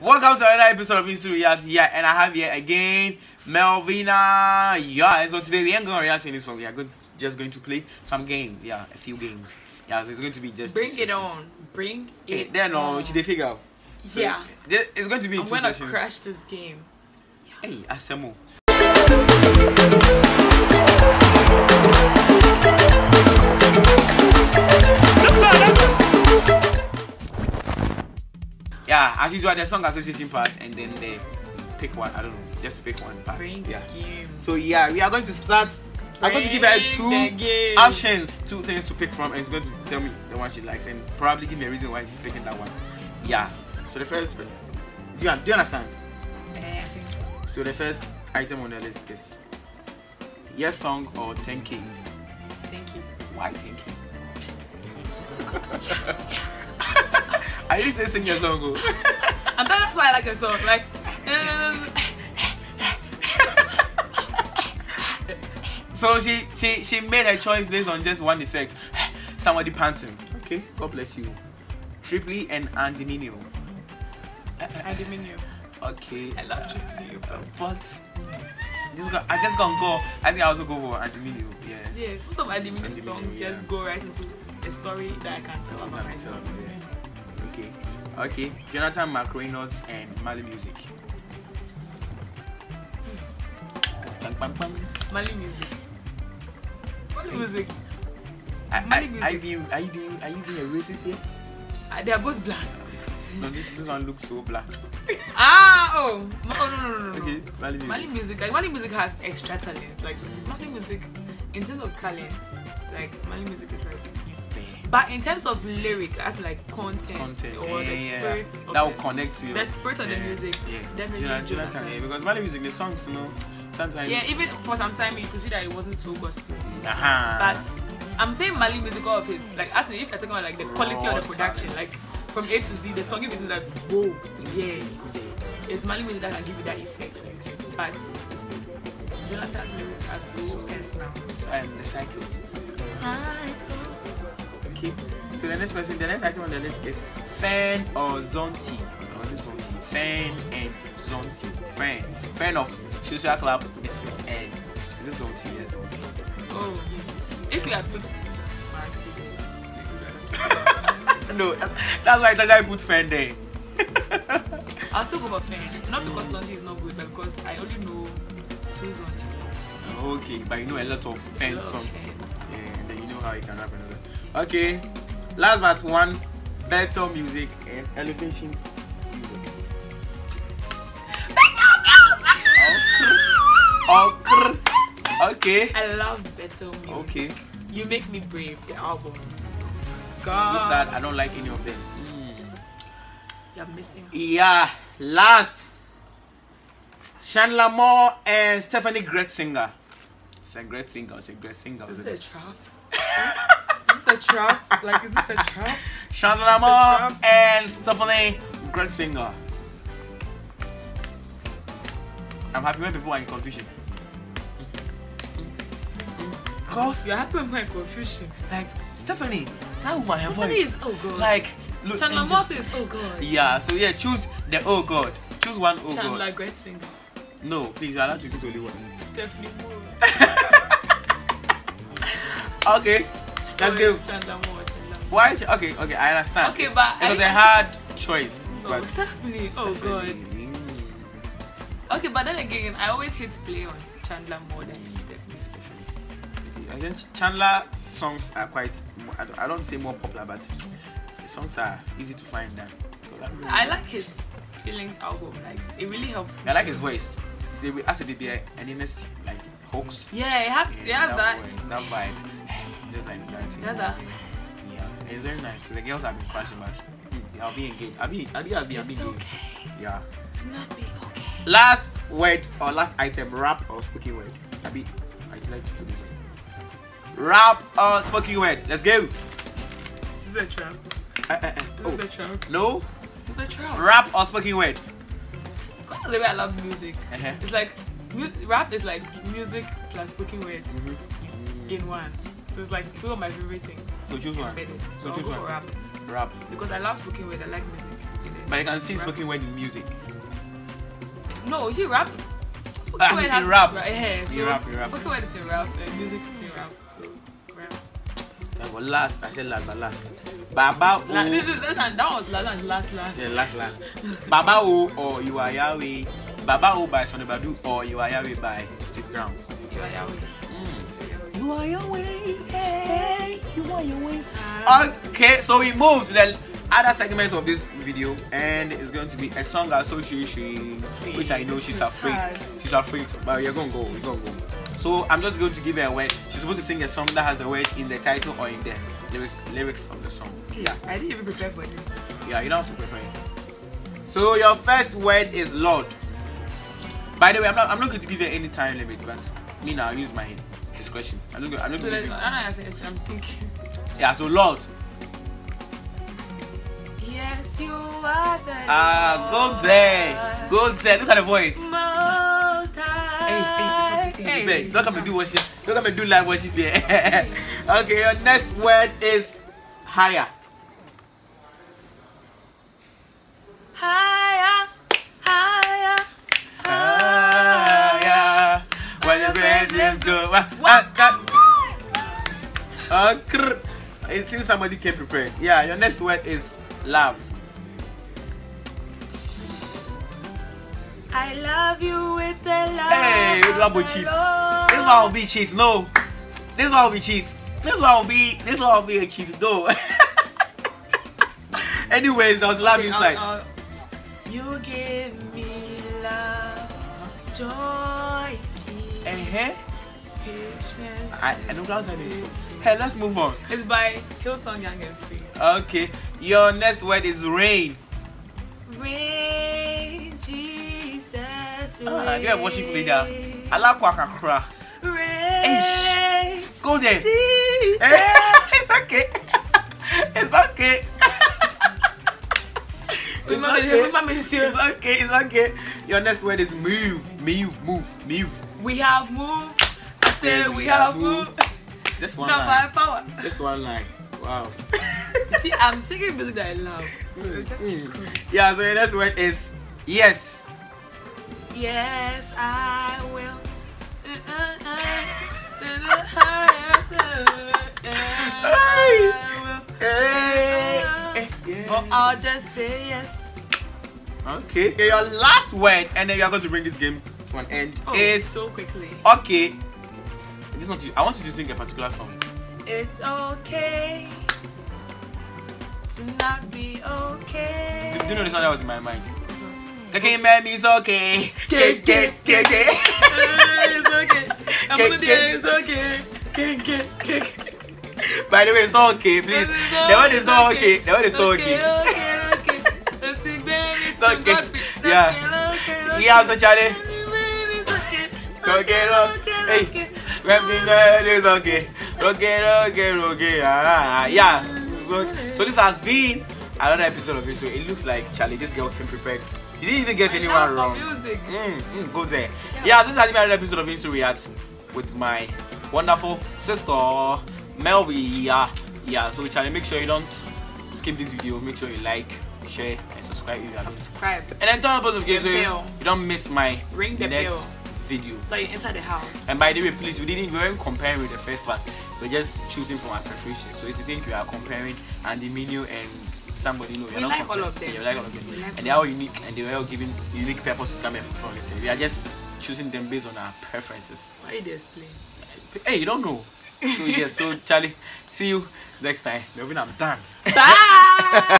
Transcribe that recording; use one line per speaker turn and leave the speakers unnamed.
Welcome to another episode of Instant Reality. Yeah, and I have here again Melvina. Yeah, so today we ain't gonna react to any song. We are going to, just going to play some games. Yeah, a few games. Yeah, so it's going to be just
Bring it
sessions.
on. Bring
Hey,
it
then uh,
on.
no, she they figure out. So
yeah.
it's going to be
I'm gonna
sessions.
crash this game.
Hey, Asemo. Yeah, as usual, the song association part, and then they pick one. I don't know, just pick one part.
Bring
yeah.
game.
So yeah, we are going to start. I'm going to give her two options, two things to pick from, and she's going to tell me the one she likes, and probably give me a reason why she's picking that one. Yeah. So the first, do you, do you understand?
Eh, I think so.
So the first item on the list is yes song or 10k.
Thank you.
Why 10k? I didn't say sing your song. oh.
And that's why I like your song. Like, um,
So she she she made her choice based on just one effect. Somebody panting. Okay, God bless you. Triply and Andiminio.
Didn't.
Okay.
I love Triple U.
But just I just gonna go. I think I also go for Andiminio. Yeah.
Yeah, most of my songs
Mineo,
just go right into a story that I can tell about myself.
Okay. Okay. Jonathan McReynolds and Mali Music.
Mali music. Mali music.
I,
Mali
I, are, you
music.
being, are you being are you being a racist here?
Uh, they are both black.
No, this this one looks so black.
Ah, oh. No, no, no, no, no.
Okay, Mali Music.
Mali music, like Mali music has extra talent. Like Mali music, in terms of talent, like Mali music is like. But in terms of lyric, as like content,
Content.
or the
yeah, yeah.
spirit, of
that will
the-
connect to you.
the spirit of the music,
Yeah.
definitely
Jonathan, yeah, because Mali Music, the songs, you know, sometimes.
Yeah, even for some time you could see that it wasn't so gospel.
Uh-huh.
But I'm saying Mali music all of his like as if you're talking about like the quality of the production, like from A to Z, the song is like whoa, yeah. It's Mali music that can give you that effect. But Jonathan's lyrics are so tense now.
and the cycle. Okay. So the next person, the next item on the list is Fan or Zauntee. Or this Zauntee. Fan and Zauntee. Fan. Fan of Social Club Misfit and is this Zauntee? Yes, Zauntee.
Oh, if you had put Marty,
no, that's, why that's why I put Fan there.
I'll still go for Fan. Not because Tonti is not good, but because I only know two Zauntees.
okay, but you know a lot of Fan songs. Yeah, and then you know how you can another. Okay. Last but one, Bethel music and elevation music. Okay. Okay.
I love Bethel music.
Okay.
You make me brave. The album. God.
So sad. I don't like any of them. Mm.
you're missing.
Yeah. Last. Chandler Moore and Steffany Gretzinger. It's a great singer. It's a great singer.
Is
isn't
a
it?
trap? a trap? Like, is this a trap?
Chandler
a
Moore and Steffany Gretzinger. I'm happy when people are in confusion. Cause
You're happy with my confusion.
like Stephanie, that woman her
Stephanie
voice.
is oh god.
Like look.
Chandler Moore is oh god.
Yeah, so yeah, choose the oh god. Choose one oh
Chandler
god.
Gretzinger.
No, please, you're allowed to choose only one.
Stephanie Moore.
Okay, let's go.
Chandler Moore. Chandler Moore.
Why? Okay, okay, I understand.
Okay, but
it was a
think-
hard choice.
No,
but oh,
Stephanie. Oh god. Okay, but then again, I always hit play on Chandler more than Stephanie.
Stephanie. I think Chandler songs are quite. I don't, I don't say more popular, but the songs are easy to find. That
I like his feelings album. Like it really helps. Me.
I like his voice. So they, as a DB, an innocent like hoax.
Yeah, it has. It has that.
voice, that vibe. Just like that.
It has that.
Yeah, it's very nice. The girls have been crashing, but mm, I'll be engaged. I'll be, I'll be, I'll be, I'll be
It's
engaged.
okay
Yeah.
to not be okay.
Last word or last item, rap or spoken word. I'll be, I'd like to put it. Rap or spoken word. Let's go.
This is a trap.
Uh, uh, uh.
This
Oh.
is a trap.
No,
It's a trap.
rap or spoken word.
God, the way I love music.
Uh-huh.
It's like mu- rap is like music plus spoken word
Mhm.
in one. So it's like two of my favorite things.
So choose one.
So,
So choose one.
rap
Rap.
because I love spoken word. I like music.
But you can see spoken word in music.
No, is it rap? Spoken
Ah,
word has
rap.
this Yeah, so
In rap, in rap.
Spoken word is in rap, and music is in rap. So rap.
That was last. I said last, but last. Baba
La-
O.
this is, that, that was last last last.
Yeah, last, last. Baba O or You Are Yahweh. Baba O by Sonnie Badu or You Are Yahweh by Steve Crown.
You are Yahweh.
You are Yahweh. Hey, you are Yahweh. Okay, so we move to the other segment of this video, and it's going to be a song association, which I know she's afraid. She's afraid, but you're gonna go. We're gonna go. So I'm just going to give her a word. She's supposed to sing a song that has the word in the title or in the lyric, lyrics of the song.
Yeah, I didn't even prepare for this.
Yeah, you don't have to prepare. So your first word is Lord. By the way, I'm not. I'm not going to give you any time limit, but me now, I'll use my discretion. I'm not. I'm not
So
going to. Give,
I I said it, I'm thinking.
yeah. So Lord.
Yes, you are the
Ah, go there. Go there. Look at the voice.
Most
Hey,
high.
hey, hey, hey. Don't come and do worship. Don't come and do live worship here. okay, your next word is. Higher,
higher,
Praises go. Ah. Uh, it seems somebody came prepared. Yeah, your next word is love.
I love you with the love.
Hey, we do
of
about
the
cheats.
Lord.
This one will be cheat. No. This one will be cheat. This one will be. This one will be a cheat. No. Anyways, there was love
Okay,
inside.
I'll- I'll- you give me love, joy,
Uh-huh. I, I don't know how to this. Hey, let's move on.
It's by Hillsong Young and Free.
Okay, your next word is rain.
Rain, Jesus,
Ah,
rain.
you have worship leader. Alakwakakra.
Rain,
Go there.
Jesus.
it's okay. it's okay. it's okay.
remember me still.
It's okay. It's okay. Your next word is move. Move. Move. Move.
We have moved. I say we have moved.
This one
Not by
line.
power.
This one line. Wow.
See, I'm singing music that I love. So
Mm,
just
mm. yeah. So your next word is yes.
Yes, I will. Uh, uh, uh, the I
Hey.
will. Or I'll just say yes.
Okay. okay. Your last word, and then we are going to bring this game to an end.
Oh,
is
so quickly.
okay. This you. I want you to sing a particular song.
It's okay to not be okay.
Do you know the song that was in my mind? Keke Memi is okay. Keke Keke.
it's okay. I'm it's okay. Ke- ke- ke-
By the way, it's not okay, please. The word is not okay. The word is not okay.
Okay, okay. It's
It's okay. Yeah. Yeah, so Charlie.
It's okay.
It's okay, look. Hey. When we know it's okay. Okay, okay, okay. Ah, yeah. So, so this has been another episode of it. So it looks like Charlie, this girl came prepared. She didn't even get anyone wrong. Mm, mm, go there. Yeah, this has been another episode of Insta Reacts with my wonderful sister Melvi. Yeah, yeah. So Charlie, make sure you don't skip this video. Make sure you like, share, and subscribe if you.
Subscribe.
And then turn on post notifications so you, you don't miss my
Ring the
next
bell.
Video.
So you enter the house.
And by the way, please, we didn't we weren't comparing with the first part. We're just choosing from our preferences. So if you think you are comparing and the menu and somebody know you're
We like all of them.
Yeah, we like all of them.
Like
and they're all unique and they're all giving unique purposes to come from us. We are just choosing them based on our preferences.
Why you dey explain?
Hey, you don't know. So yes, so Charlie, see you next time. Melvin, I'm done.
Bye.